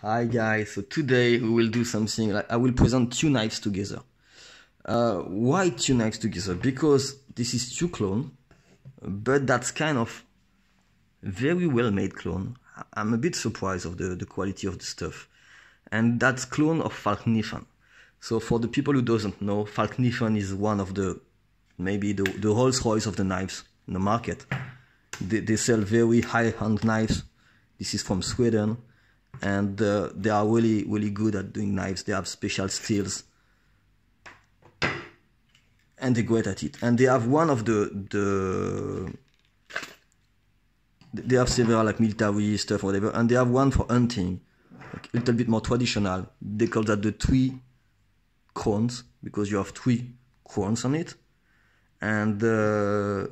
Hi guys, so today we will do something like I will present two knives together. Uh, why two knives together? Because this is two clone, but that's kind of very well made clone. I'm a bit surprised of the, the quality of the stuff. And that's clone of Fallkniven. So for the people who doesn't know, Fallkniven is one of the, maybe the, the Rolls Royce of the knives in the market. They, they sell very high-end knives. This is from Sweden and uh, they are really really good at doing knives. They have special steels and they're great at it. And they have one of the the they have several like military stuff whatever. And they have one for hunting. Like a little bit more traditional. They call that the three crowns because you have three crowns on it. And uh,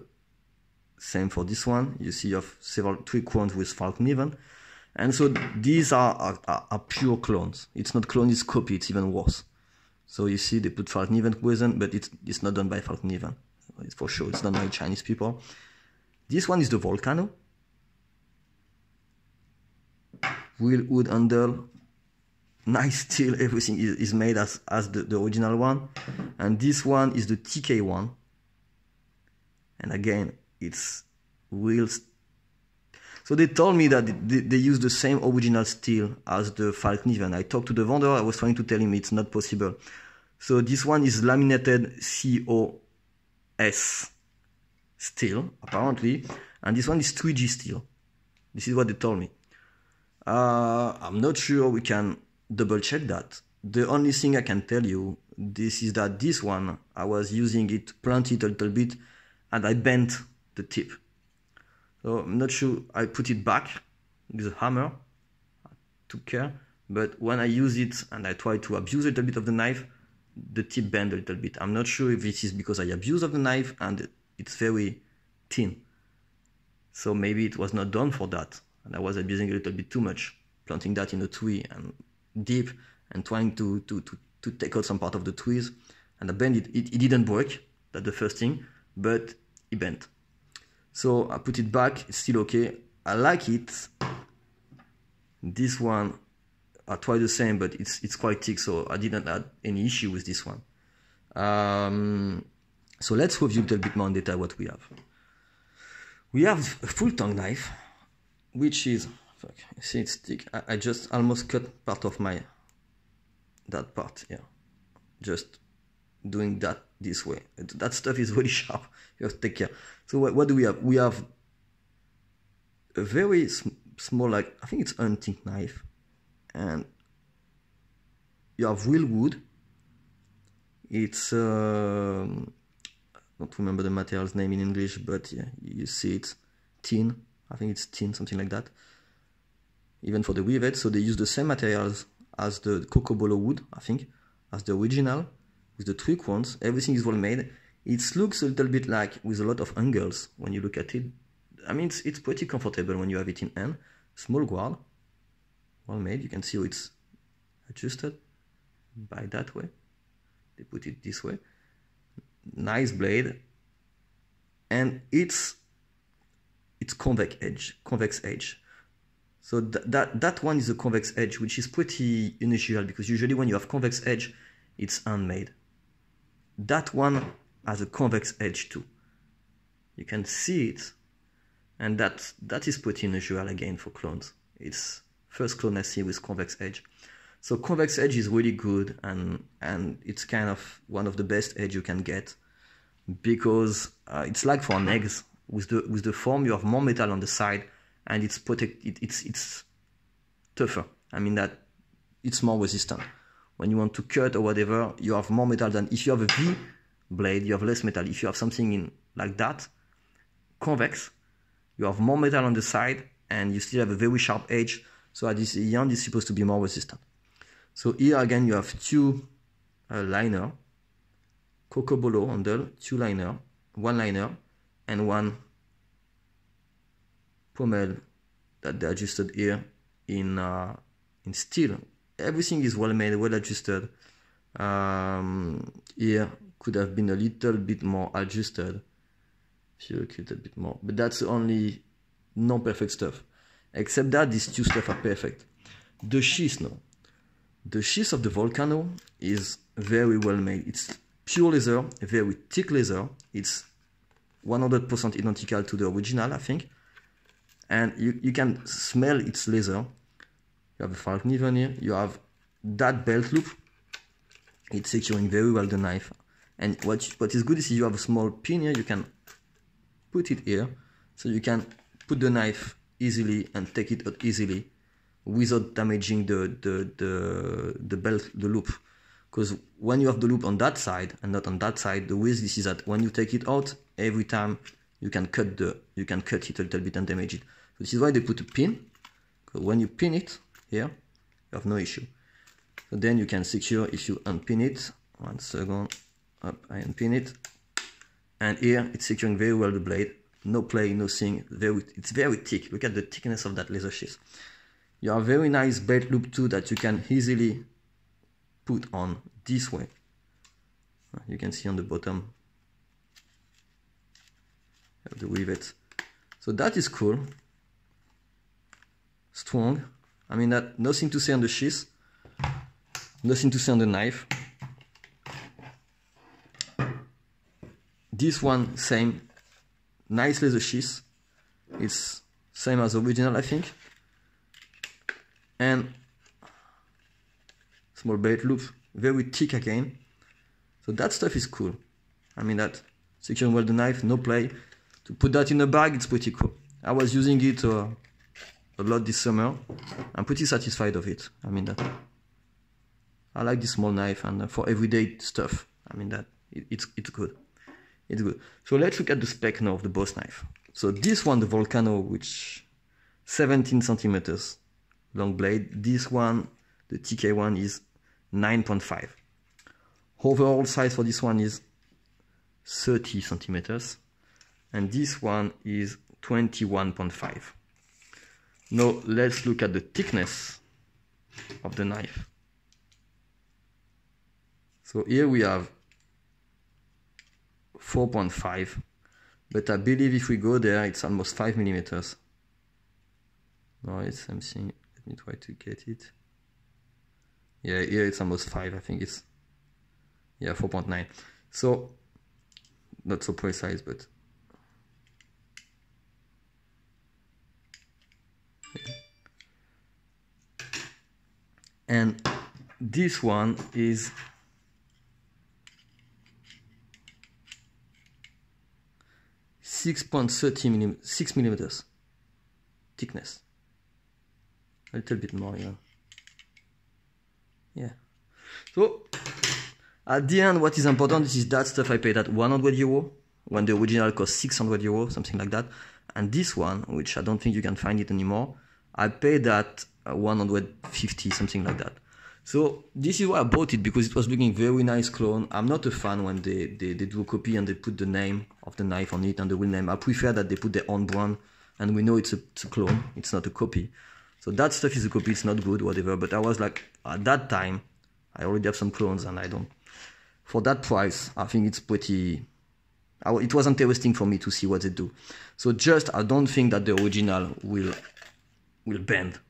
same for this one. You see you have several three crowns with Fallkniven and so these are, are, are, pure clones. It's not clone, it's copy, it's even worse. So you see they put Fallkniven present, but it's, it's not done by Fallkniven. It's for sure, it's done by Chinese people. This one is the Volcano. Real wood handle, nice steel, everything is, is made as, as the, the original one. And this one is the TK one. And again, it's real so they told me that they, they use the same original steel as the Fallkniven. I talked to the vendor, I was trying to tell him it's not possible. So this one is laminated COS steel, apparently, and this one is 3G steel. This is what they told me. Uh, I'm not sure we can double check that. The only thing I can tell you, this is that this one, I was using it, planted a little bit, and I bent the tip. So I'm not sure I put it back with a hammer. I took care. But when I use it and I try to abuse a little bit of the knife, the tip bend a little bit. I'm not sure if this is because I abuse of the knife and it's very thin. So maybe it was not done for that. And I was abusing a little bit too much, planting that in a tree and deep and trying to, to, to, to take out some part of the trees. And I bend it. it. It didn't break, that's the first thing, but it bent. So I put it back, it's still okay. I like it. This one, I tried the same, but it's it's quite thick, so I didn't have any issue with this one. Um, so let's review a little bit more in detail what we have. We have a full tongue knife, which is, fuck, see it's thick. I, I just almost cut part of my, that part here. Just doing that this way. That stuff is really sharp. You have to take care. So what, what do we have? We have a very sm small, like I think it's hunting knife, and you have real wood. It's uh, I don't remember the material's name in English, but yeah, you see it's tin. I think it's tin, something like that. Even for the rivet, so they use the same materials as the Cocobolo wood, I think, as the original with the three ones, Everything is well made. It looks a little bit like with a lot of angles when you look at it. I mean, it's, it's pretty comfortable when you have it in hand. Small guard, well made. You can see how it's adjusted by that way. They put it this way. Nice blade. And it's it's convex edge, convex edge. So th that that one is a convex edge, which is pretty unusual because usually when you have convex edge, it's handmade. That one has a convex edge too. You can see it, and that that is pretty unusual again for clones. It's first clone I see with convex edge. So convex edge is really good, and and it's kind of one of the best edge you can get because uh, it's like for an eggs with the with the form you have more metal on the side and it's protect it, it's it's tougher. I mean that it's more resistant. When you want to cut or whatever, you have more metal than if you have a V blade, you have less metal. If you have something in like that, convex, you have more metal on the side and you still have a very sharp edge. So at this end is supposed to be more resistant. So here again you have two uh, liner, Cocobolo handle, two liner, one liner, and one pommel that they adjusted here in uh, in steel. Everything is well made, well adjusted. Um, here could have been a little bit more adjusted if you look a bit more but that's only non-perfect stuff except that these two stuff are perfect The sheath, no. The sheath of the Volcano is very well made. It's pure leather, very thick leather. It's 100% identical to the original, I think. And you, you can smell its leather. You have a Falcon here. You have that belt loop. It's securing very well the knife. And what, what is good is you have a small pin here. You can put it here. So you can put the knife easily and take it out easily without damaging the, the, the, the belt, the loop. Because when you have the loop on that side and not on that side, the this is that when you take it out, every time you can cut the you can cut it a little bit and damage it. So this is why they put a pin. When you pin it here, you have no issue. So then you can secure if you unpin it. One second, up, I unpin it, and here it's securing very well the blade. No play, no thing. Very, it's very thick. Look at the thickness of that laser sheath. You have a very nice belt loop too that you can easily put on this way. You can see on the bottom have the rivet. So that is cool. Strong. I mean that nothing to say on the sheath. Nothing to say on the knife. This one same. Nice leather sheath. It's same as original I think. And small belt loop, very thick again. So that stuff is cool. I mean that securing well the knife, no play. To put that in a bag, it's pretty cool. I was using it uh, a lot this summer. I'm pretty satisfied of it. I mean that. I like this small knife and uh, for everyday stuff. I mean that it, it's it's good. It's good. So let's look at the spec now of the boss knife. So this one, the Volcano, which 17 centimeters long blade. This one, the TK one, is 9.5. Overall size for this one is 30 centimeters and this one is 21.5. Now let's look at the thickness of the knife. So here we have 4.5 but I believe if we go there it's almost 5 millimeters. No, it's something, let me try to get it. Yeah, here it's almost 5, I think it's, yeah, 4.9. So, not so precise, but and this one is six point thirty millim six millimeters thickness. A little bit more, yeah. Yeah. So at the end, what is important is that stuff I paid at 100 euro when the original cost 600 euro, something like that. And this one, which I don't think you can find it anymore, I paid that uh, Uh, 150, something like that. So this is why I bought it because it was looking very nice clone. I'm not a fan when they, they, they do a copy and they put the name of the knife on it and the real name. I prefer that they put their own brand and we know it's a, it's a clone, it's not a copy. So that stuff is a copy, it's not good, whatever. But I was like, at that time, I already have some clones and I don't. For that price, I think it's pretty. It was interesting for me to see what they do. So just, I don't think that the original will will bend.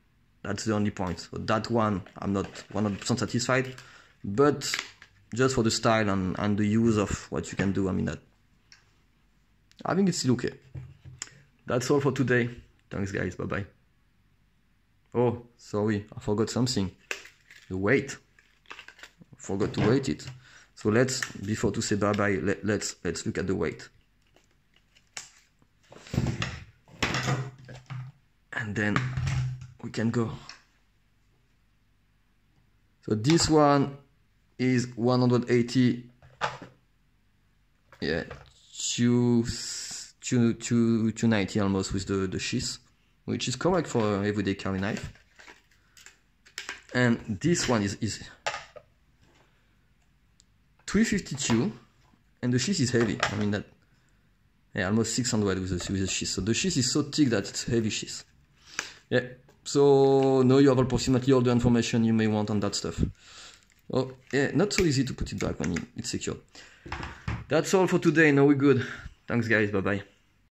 That's the only point. So that one, I'm not 100% satisfied, but just for the style and, and the use of what you can do, I mean that. I think it's still okay. That's all for today. Thanks guys, bye bye. Oh, sorry, I forgot something. The weight. I forgot to weight it. So let's, before to say bye bye, let, let's let's look at the weight. And then we can go. So this one is 180, yeah, 2, 2, 2, 290 almost with the, the sheath, which is correct for everyday carry knife. And this one is, is 352 and the sheath is heavy. I mean that, yeah, almost 600 with the, with the sheath. So the sheath is so thick that it's heavy sheath. Yeah, so now you have approximately all the information you may want on that stuff. Oh, yeah, not so easy to put it back when it's secure. That's all for today. Now we're good. Thanks, guys. Bye bye.